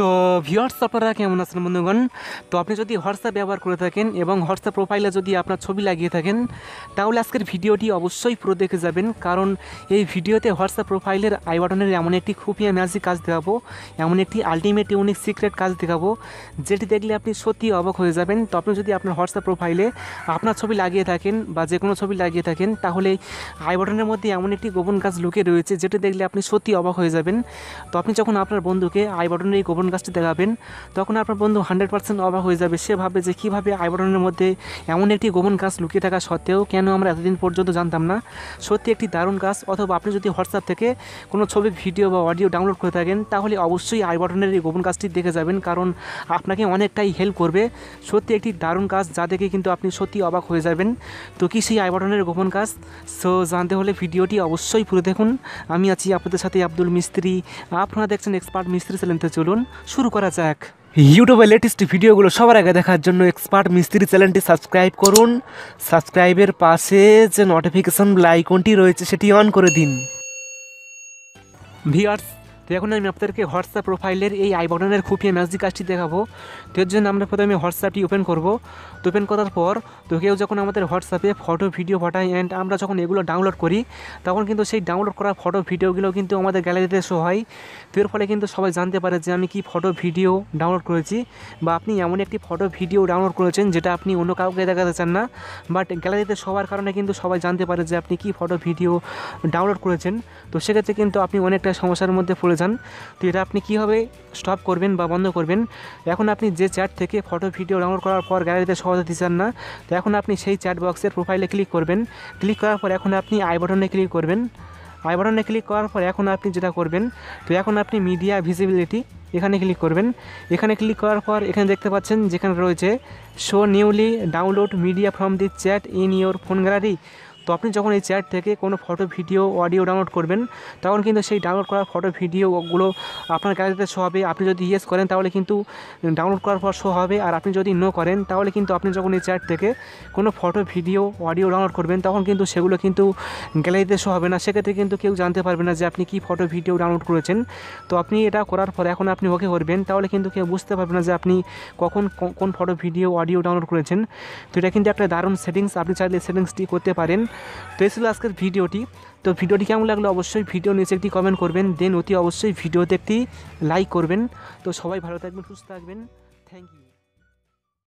তো ভিউয়ার্স আপনারা কেমন আছেন বন্ধুগণ? তো আপনি যদি হোয়াটসঅ্যাপ ব্যবহার করে থাকেন এবং হোয়াটসঅ্যাপ প্রোফাইলে যদি আপনার ছবি লাগিয়ে থাকেন, তাহলে আজকের ভিডিওটি অবশ্যই পুরো দেখে যাবেন। কারণ এই ভিডিওতে হোয়াটসঅ্যাপ প্রোফাইলের আই বাটনের এমন একটি খুফিয়া ম্যাজিক কাজ দেখাবো, এমন একটি আলটিমেট ইউনিক সিক্রেট কাজ দেখাবো, যেটি দেখলে আপনি সত্যি অবাক হয়ে যাবেন। তো আপনি যদি আপনার হোয়াটসঅ্যাপ প্রোফাইলে আপনার ছবি লাগিয়ে থাকেন বা যে কোনো ছবি লাগিয়ে থাকেন, তাহলে আই বাটনের মধ্যে এমন একটি গোপন কাজ লুকিয়ে রয়েছে, যেটি দেখলে আপনি সত্যি অবাক হয়ে যাবেন। তো আপনি যখন আপনার বন্ধুকে আই বাটনের এই গোপন কাজটি দেখাবেন, তখন আপনার বন্ধু হান্ড্রেড পার্সেন্ট অবাক হয়ে যাবে। সে ভাবে যে কীভাবে আই বাটনের মধ্যে এমন একটি গোপন কাজ লুকিয়ে থাকা সত্ত্বেও কেন আমরা এতদিন পর্যন্ত জানতাম না? সত্যি একটি দারুণ কাজ অথবা আপনি যদি হোয়াটসঅ্যাপ থেকে কোনো ছবি, ভিডিও বা অডিও ডাউনলোড করে থাকেন, তাহলে অবশ্যই আই বাটনের এই গোপন কাজটি দেখে যাবেন, কারণ আপনাকে অনেকটাই হেল্প করবে। সত্যি একটি দারুণ কাজ যা দেখে কিন্তু আপনি সত্যি অবাক হয়ে যাবেন। তো কি সেই আই বাটনের গোপন কাজ সো জানতে হলে ভিডিওটি অবশ্যই পুরো দেখুন। আমি আছি আপনাদের সাথে আব্দুল মিস্ত্রি। আপনারা দেখছেন এক্সপার্ট মিস্ত্রি চ্যানেলতে চলুন। শুরু করা যাক। ইউটিউবে লেটেস্ট ভিডিওগুলো সবার আগে দেখার জন্য এক্সপার্ট মিস্ত্রি চ্যানেলটি সাবস্ক্রাইব করুন। সাবস্ক্রাইবের পাশে যে নোটিফিকেশন আইকনটি রয়েছে, সেটি অন করে দিন। ভিআর্স তো এখন আমি আপনাদেরকে হোয়াটসঅ্যাপ প্রোফাইলের এই আই বাটনের খুপিয়ে ম্যাজিক কাজটি দেখাবো। তো এর জন্য আমরা প্রথমে হোয়াটসঅ্যাপটি ওপেন করব। তো ওপেন করার পর তো কেউ যখন আমাদের হোয়াটসঅ্যাপে ফটো, ভিডিও পাঠায় অ্যান্ড আমরা যখন এগুলো ডাউনলোড করি, তখন কিন্তু সেই ডাউনলোড করা ফটো, ভিডিওগুলো কিন্তু আমাদের গ্যালারিতে শো হয়। তো এর ফলে কিন্তু সবাই জানতে পারে যে আমি কি ফটো, ভিডিও ডাউনলোড করেছি বা আপনি এমন একটি ফটো, ভিডিও ডাউনলোড করেছেন যেটা আপনি অন্য কাউকে দেখাতে চান না। বাট গ্যালারিতে সবার কারণে কিন্তু সবাই জানতে পারে যে আপনি কি ফটো, ভিডিও ডাউনলোড করেছেন। তো সেক্ষেত্রে কিন্তু আপনি অনেকটা সমস্যার মধ্যে পড়ে যান, তো এটা আপনি কীভাবে স্টপ করবেন বা বন্ধ করবেন? এখন আপনি যে চ্যাট থেকে ফটো ভিডিও ডাউনলোড করার পর গ্যালারিতে সহজে চান না, তো এখন আপনি সেই চ্যাট বক্সের প্রোফাইলে ক্লিক করবেন। ক্লিক করার পর এখন আপনি আই বাটনে ক্লিক করবেন। আই বাটনে ক্লিক করার পর এখন আপনি যেটা করবেন, তো এখন আপনি মিডিয়া ভিজিবিলিটি এখানে ক্লিক করবেন। এখানে ক্লিক করার পর এখানে দেখতে পাচ্ছেন যেখানে রয়েছে show newly download media from the chat in your phone gallery তো আপনি যখন এই চ্যাট থেকে কোনো ফটো ভিডিও অডিও ডাউনলোড করবেন, তখন কিন্তু সেই ডাউনলোড করা ফটো ভিডিওগুলো আপনার গ্যালারিতে শো হবে। আপনি যদি ইয়েস করেন, তাহলে কিন্তু ডাউনলোড করার পর শো হবে। আর আপনি যদি নো করেন, তাহলে কিন্তু আপনি যখন এই চ্যাট থেকে কোনো ফটো ভিডিও অডিও ডাউনলোড করবেন, তখন কিন্তু সেগুলো কিন্তু গ্যালারিতে শো হবে না। সেক্ষেত্রে কিন্তু কেউ জানতে পারবে না যে আপনি কি ফটো ভিডিও ডাউনলোড করেছেন। তো আপনি এটা করার পর এখন আপনি ওকে করবেন, তাহলে কিন্তু কেউ বুঝতে পারবে না যে আপনি কখন কোন ফটো ভিডিও অডিও ডাউনলোড করেছেন। তো এটা কিন্তু একটা দারুণ সেটিংস আপনি চাইলে সেটিংসটি করতে পারেন। তো এই ছিল আজকের ভিডিওটি। তো ভিডিওটি কেমন লাগল অবশ্যই ভিডিও নিচে একটি কমেন্ট করবেন দেন অতি অবশ্যই ভিডিওতে একটি লাইক করবেন। তো সবাই ভালো থাকবেন, সুস্থ থাকবেন। Thank you